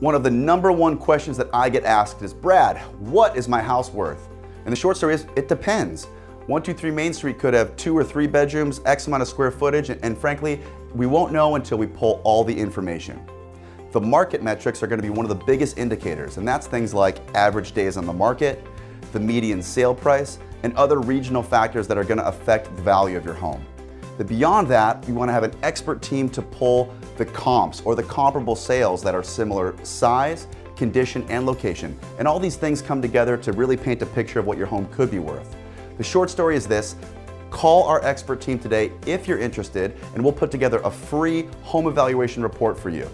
One of the number one questions that I get asked is, Brad, what is my house worth? And the short story is, it depends. 123 Main Street could have two or three bedrooms, X amount of square footage, and, frankly, we won't know until we pull all the information. The market metrics are gonna be one of the biggest indicators, and that's things like average days on the market, the median sale price, and other regional factors that are gonna affect the value of your home. But beyond that, you wanna have an expert team to pull the comps or the comparable sales that are similar size, condition, and location. And all these things come together to really paint a picture of what your home could be worth. The short story is this, call our expert team today if you're interested, and we'll put together a free home evaluation report for you.